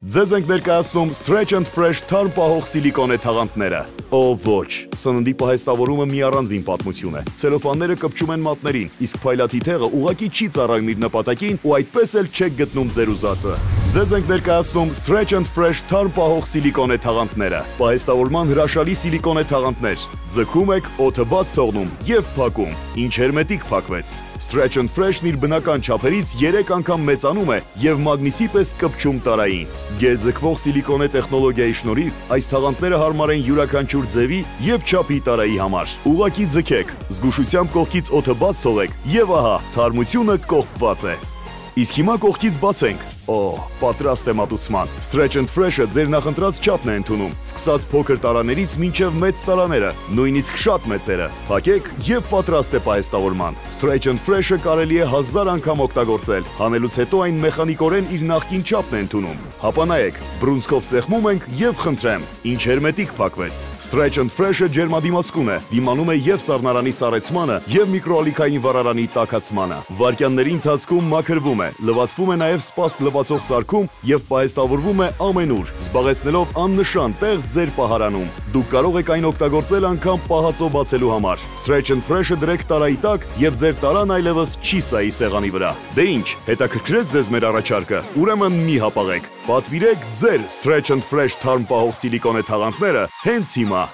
Ձեզ ենք ներկայացնում Stretch and Fresh թարմ պահող սիլիկոնե թաղանթները։ Օ ոչ, սննդի պահեստավորումը մի առանձին պատմություն է։ Ցելոֆանները կպչում են մատներին, իսկ փայլատի թեղը ուղակի չի ծառայում իր նպատակին ու այդպես էլ չեք գտնում ձեր ուզածը։ Ձեզ ենք ներկայացնում Stretch and Fresh թարմ պահող սիլիկոնե թաղանթները։ Պահեստավորման հրաշալի սիլիկոնե թաղանթներ։ Ձգում եք, օդը բաց թողնում եւ փակում։ Ինչ հերմետիկ փակվեց։ Stretch and Fresh-ն իր բնական չափերից 3 անգամ մեծանում է եւ մագնիսի պես կպչում տարային։ Գերձգվող սիլիկոնե տեխնոլոգիայի շնորհիվ այս թաղանթները հարմար են յուրաքանչյուր ձևի եւ չափի տարայի համար։ Ուղակի ձգեք, զգուշությամբ կողքից օդը բաց թողեք եւ ահա, թարմությունը կողպված է։ Իսկ հիմա կողքից բացենք Օ, պատրաստ է մատուցման։ Stretch and Fresh-ը ձեր նախընտրած չափն է ընդունում, սկսած փոքր տարաներից մինչև մեծ տարաները, նույնիսկ շատ մեծերը։ Փակեք եւ պատրաստ է պահեստավորման։ Stretch and Fresh-ը կարելի է հազար անգամ օգտագործել։ Հանելուց հետո այն մեխանիկորեն իր նախկին չափն է ընդունում։ Հապանայեք, բրունցքով սեղմում ենք եւ խնդրեմ, ինչ հերմետիկ փակվեց։ Stretch and Fresh-ը ջերմադիմացկուն է, դիմանում է եւ սառնարանի սառեցմանը եւ միկրոալիքային վառարանի տաքացմանը։ Վարկյանների ընթացքում մաքրվում է, լվացվում է նաեւ սպասք լվացող սարքում եւ պահեստավորվում է ամենուր, զբաղեցնելով աննշան տեղ ձեր պահարանում։ Դուք կարող եք այն օգտագործել անգամ պահածո բացելու համար։ Stretch and Fresh-ը դրեք տարայի տակ եւ ձեր տարան այլևս չի սայի սեղանի վրա։ Դե ինչ, հետաքրքրեց ձեզ մեր առաջարկը։ Ուրեմն մի հապաղեք։ Պատվիրեք ձեր Stretch and Fresh թարմ պահող սիլիկոնե թաղանթները հենց հիմա